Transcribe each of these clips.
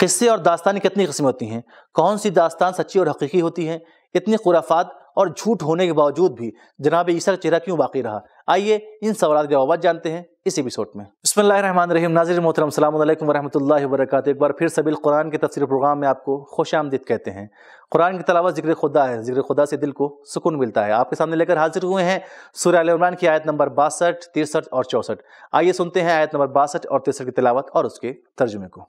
किस्से और दास्तान कितनी किस्में होती हैं? कौन सी दास्तान सच्ची और हकीकी होती है? इतनी खुराफात और झूठ होने के बावजूद भी जनाब ईसा का चेहरा क्यों बाकी रहा? आइए इन सवाल के जवाब जानते हैं इस एपिसोड में। बसमीम नाजिर मोहतरम सलामकुम वरहमल वर्क एक बार फिर सबिल कुरान के तफसर प्रोग्राम में आपको खुश आमदीद कहते हैं। कुरान की तलावत ज़िक्र खुदा है। ज़िक्र खुदा से दिल को सुकून मिलता है। आपके सामने लेकर हाजिर हुए हैं सूर्य की आयत नंबर बासठ, तिरसठ और चौसठ। आइए सुनते हैं आयत नंबर बासठ और तिरसठ की तलावत और उसके तर्जुमे को।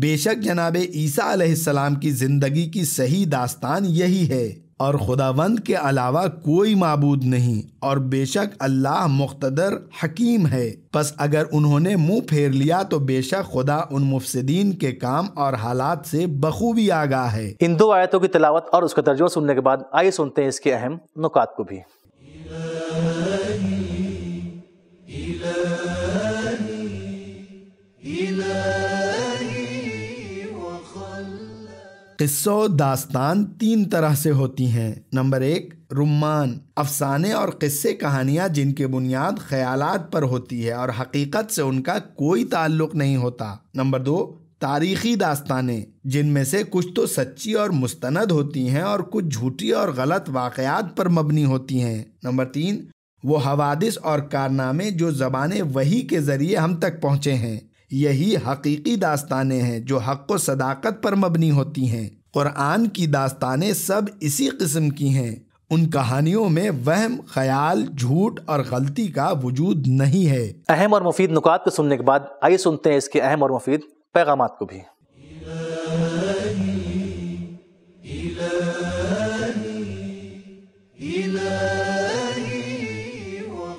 बेशक जनाब ईसा अलैहिस्सलाम की जिंदगी की सही दास्तान यही है और खुदावंद के अलावा कोई मबूद नहीं और बेशक अल्लाह मुख्तदर हकीम है। बस अगर उन्होंने मुँह फेर लिया तो बेशक खुदा उन मुफसदीन के काम और हालात से बखूबी आगाह है। इन दो आयतों की तलावत और उसका तर्जुमा सुनने के बाद आइए सुनते हैं इसके अहम नुकात को भी। किस्सो दास्तान तीन तरह से होती हैं। नंबर एक रुमान अफसाने और किस्से कहानियाँ जिनके बुनियाद ख्यालात पर होती है और हकीकत से उनका कोई ताल्लुक नहीं होता। नंबर दो, तारीखी दास्तानें, जिनमें से कुछ तो सच्ची और मुस्तनद होती हैं और कुछ झूठी और गलत वाकयात पर मबनी होती हैं। नंबर तीन, वो हवादिस और कारनामे जो जबान वही के ज़रिए हम तक पहुँचे हैं। यही हकीकी दास्तानें हैं जो हक व सदाकत पर मबनी होती हैं कुरान की दास्तानें सब इसी किस्म की हैं उन कहानियों में वहम ख्याल झूठ और गलती का वजूद नहीं है अहम और मुफीद नुकात को सुनने के बाद आइए सुनते हैं इसके अहम और मुफीद पैगाम को भी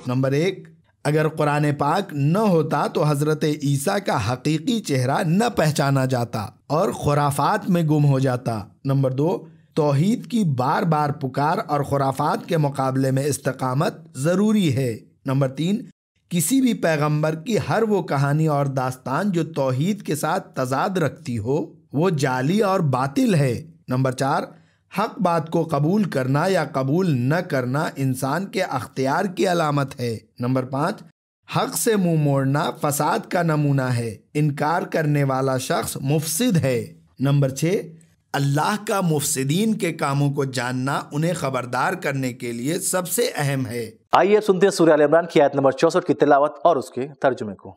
नंबर एक अगर कुरान पाक न होता तो हज़रत ईसा का हकीकी चेहरा न पहचाना जाता और खुराफात में गुम हो जाता। नंबर दो, तोहीद की बार बार पुकार और खुराफात के मुकाबले में इस्तकामत ज़रूरी है। नंबर तीन, किसी भी पैगंबर की हर वो कहानी और दास्तान जो तोहीद के साथ तजाद रखती हो, वो जाली और बातिल है। नंबर चार हक बात को कबूल करना या कबूल न करना इंसान के अख्तियार की अलामत है। नंबर पाँच, हक से मुँह मोड़ना फसाद का नमूना है। इनकार करने वाला शख्स मुफसिद है। नंबर छः अल्लाह का मुफसदीन के कामों को जानना उन्हें खबरदार करने के लिए सबसे अहम है आइए अब सुनते हैं सूर्य इमरान की आयत नंबर चौसठ की तिलावत और उसके तर्जुमे को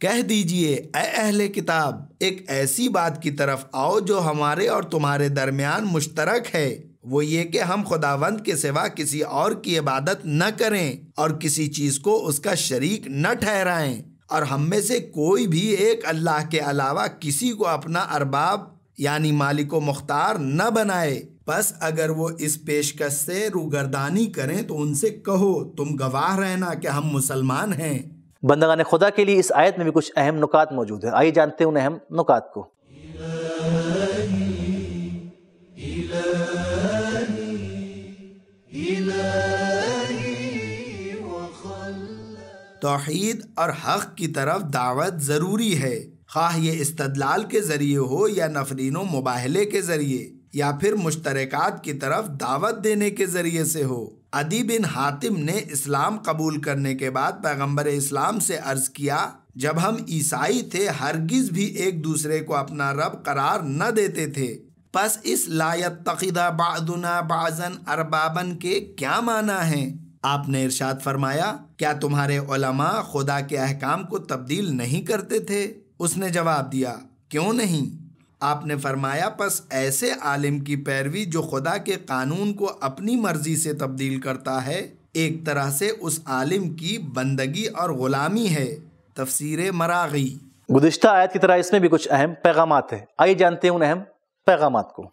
कह दीजिए अहले किताब, एक ऐसी बात की तरफ़ आओ जो हमारे और तुम्हारे दरमियान मुश्तरक है। वो ये कि हम खुदावंद के सिवा किसी और की इबादत न करें और किसी चीज़ को उसका शरीक न ठहराएँ। और हम में से कोई भी एक अल्लाह के अलावा किसी को अपना अरबाब, यानी मालिक मुख्तार न बनाए। बस अगर वो इस पेशकश से रूगरदानी करें तो उनसे कहो, तुम गवाह रहना कि हम मुसलमान हैं। बंदगान खुदा के लिए इस आयत में भी कुछ अहम नुकात मौजूद है। आइए जानते हैं उन अहम नुकात को। तोहीद और हक की तरफ़ दावत ज़रूरी है। खाह ये इस्तदलाल के ज़रिए हो या नफरीन मुबाहले के ज़रिए, या फिर मुश्तरकात की तरफ़ दावत देने के ज़रिए से हो। अदी बिन हातिम ने इस्लाम कबूल करने के बाद पैगंबर इस्लाम से अर्ज़ किया, जब हम ईसाई थे, हरगिज भी एक दूसरे को अपना रब करार न देते थे। बस इस लायत तकीदा बादुना बाजन अरबाबन के क्या माना है? आपने इरशाद फरमाया, क्या तुम्हारे खुदा के अहकाम को तब्दील नहीं करते थे? उसने जवाब दिया, क्यों नहीं? आपने फरमाया बस ऐसे आलिम की पैरवी जो खुदा के कानून को अपनी मर्ज़ी से तब्दील करता है एक तरह से उस आलिम की बंदगी और गुलामी है तफसीर मरागी गुज्त आयत की तरह इसमें भी कुछ अहम पैगाम है आइए जानते हैं उन अहम पैगाम को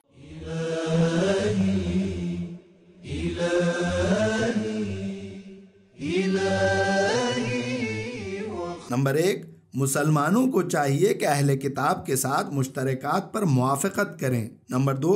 नंबर एक मुसलमानों को चाहिए कि अहल किताब के साथ मुश्तरकात पर मुआफ़त करें। नंबर दो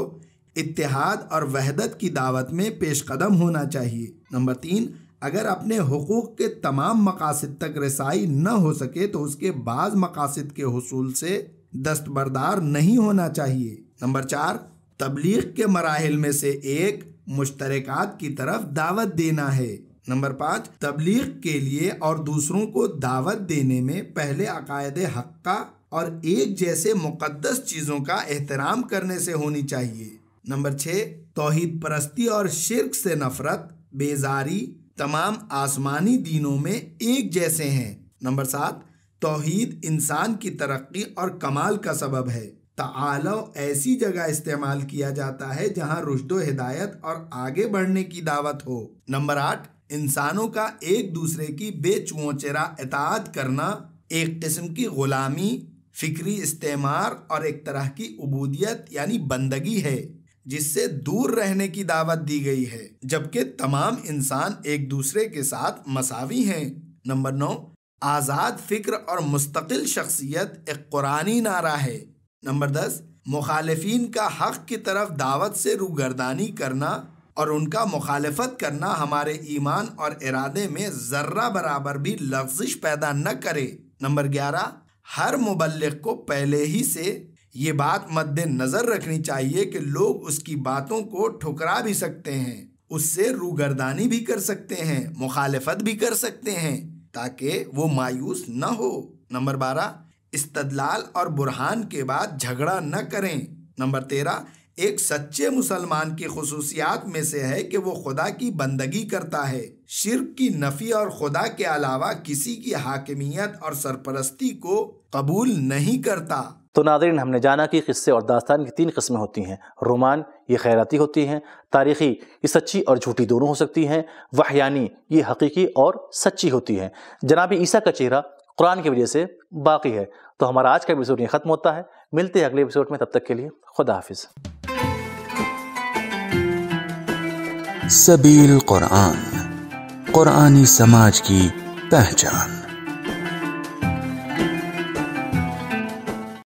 इतिहाद और वहदत की दावत में पेश कदम होना चाहिए। नंबर तीन, अगर अपने हकूक़ के तमाम मकासद तक रसाई न हो सके तो उसके बाद मकासद के हसूल से दस्तबरदार नहीं होना चाहिए। नंबर चार, तबलीग के मराहल में से एक मुश्तरकात की तरफ़ दावत देना है। नंबर पाँच, तबलीग के लिए और दूसरों को दावत देने में पहले अकायद हक्का और एक जैसे मुकद्दस चीज़ों का एहतराम करने से होनी चाहिए। नंबर छः तोहहीद परस्ती और शिरक से नफरत, बेजारी, तमाम आसमानी दीनों में एक जैसे हैं। नंबर सात तोहहीद इंसान की तरक्की और कमाल का सबब है। तालो ऐसी जगह इस्तेमाल किया जाता है जहाँ रुशद हिदायत और आगे बढ़ने की दावत हो। नंबर आठ इंसानों का एक दूसरे की बेचुओचरा इतात करना एक किस्म की गुलामी, फिक्री इस्तेमार और एक तरह की उबूदियत यानी बंदगी है, जिससे दूर रहने की दावत दी गई है, जबकि तमाम इंसान एक दूसरे के साथ मसावी हैं। नंबर नौ, आज़ाद फ़िक्र और मुस्तकिल शख्सियत एक कुरानी नारा है। नंबर दस, मुखालफन का हक की तरफ़ दावत से रूगर्दानी करना और उनका मुखालफत करना हमारे ईमान और इरादे में ज़र्रा बराबर भी लफ्जिश पैदा न करे। नंबर ग्यारह, हर मुबलक को पहले ही से ये बात मद्देनज़र रखनी चाहिए कि लोग उसकी बातों को ठुकरा भी सकते हैं, उससे रूगरदानी भी कर सकते हैं, मुखालफत भी कर सकते हैं, ताकि वो मायूस न हो। नंबर बारह, इस्तदलाल और बुरहान के बाद झगड़ा न करें। नंबर तेरह एक सच्चे मुसलमान की खसूसियात में से है कि वो खुदा की बंदगी करता है। शिरक की नफ़ी और खुदा के अलावा किसी की हाकिमियत और सरपरस्ती को कबूल नहीं करता। तो नादरीन हमने जाना कि किस्से और दास्तान की तीन किस्में होती हैं। रोमान, ये खैराती होती हैं। तारीख़ी, ये सच्ची और झूठी दोनों हो सकती हैं। वाहयानी, ये हकीकी और सच्ची होती हैं। जनाब ईसा का चेहरा कुरान की वजह से बाकी है। तो हमारा आज का एपिसोड ये ख़त्म होता है। मिलते हैं अगले एपिसोड में, तब तक के लिए खुदा हाफिज़। सबील कुरान कुरानी समाज की पहचान